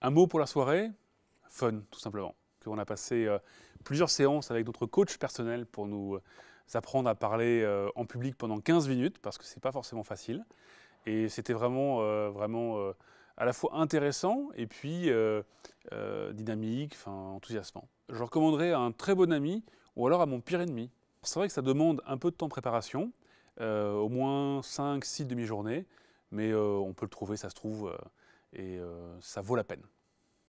Un mot pour la soirée? Fun, tout simplement. On a passé euh, plusieurs séances avec notre coach personnel pour nous euh, apprendre à parler euh, en public pendant 15 minutes, parce que ce n'est pas forcément facile. Et c'était vraiment, vraiment à la fois intéressant et puis dynamique, enthousiasmant. Je recommanderais à un très bon ami ou alors à mon pire ennemi. C'est vrai que ça demande un peu de temps de préparation, au moins 5-6 demi-journées, mais on peut le trouver, ça se trouve, et ça vaut la peine.